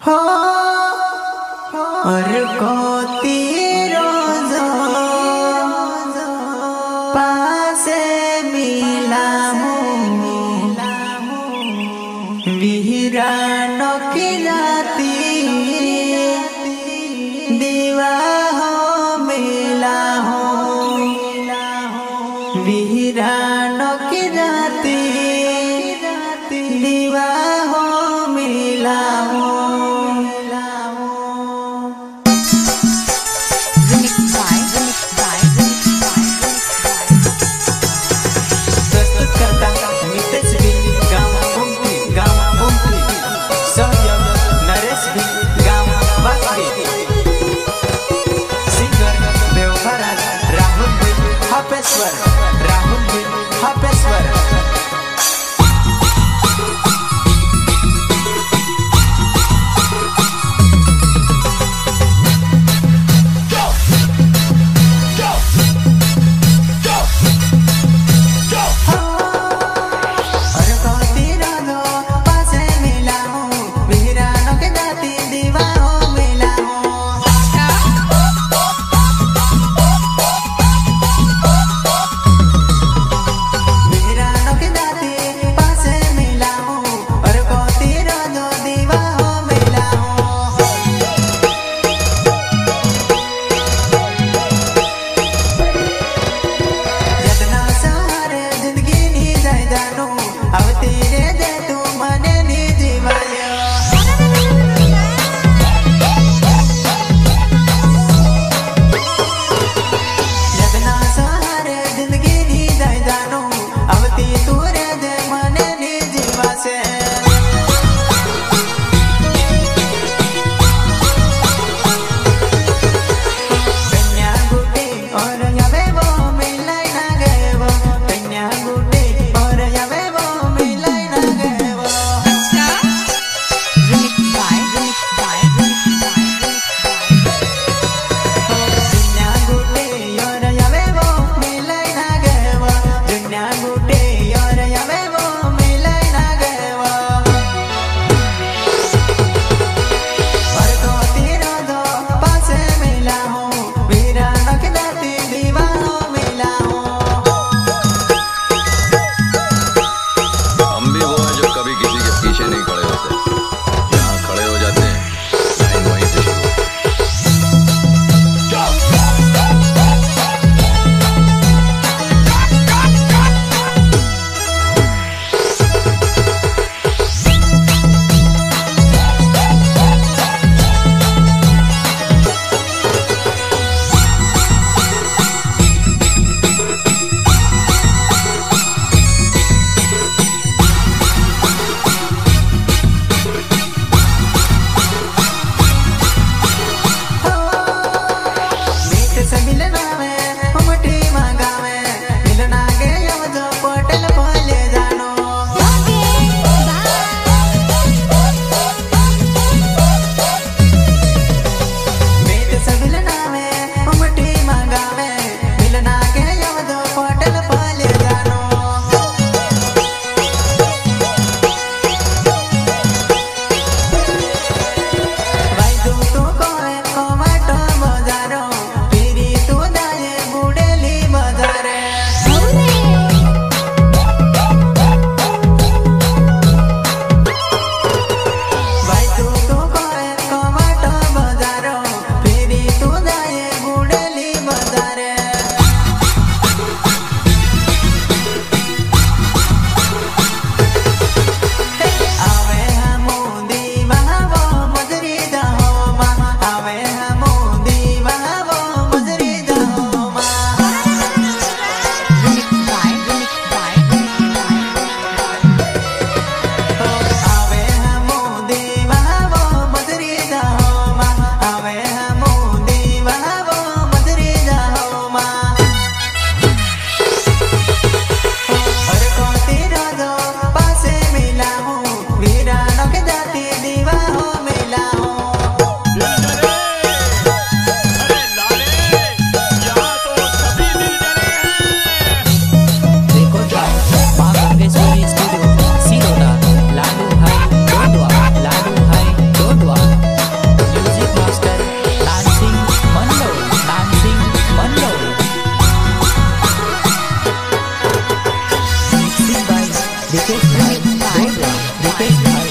हो और कोती sweater. Bye. Bye. Bye.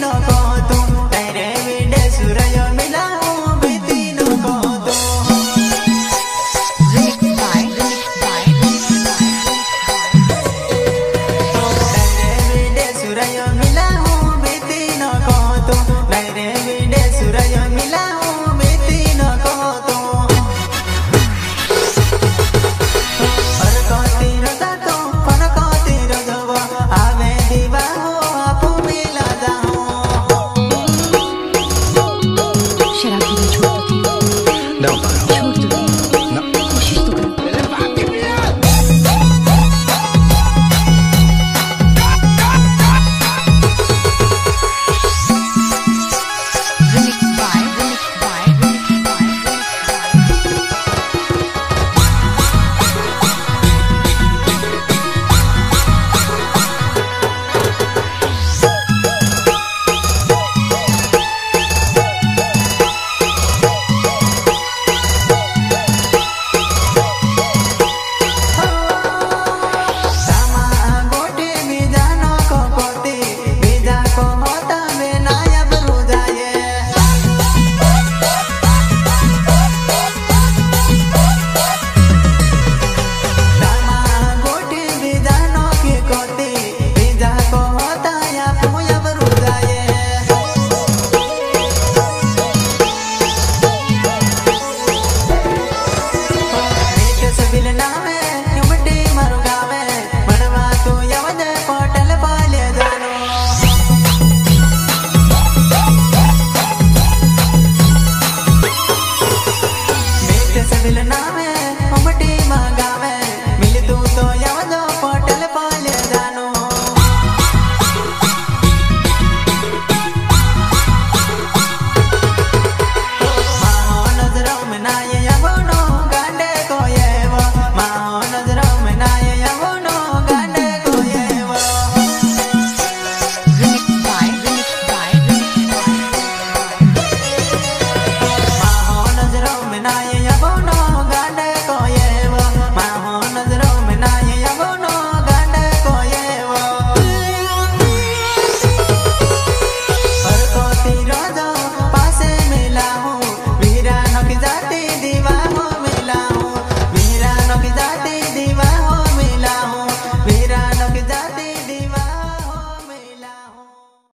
nó còn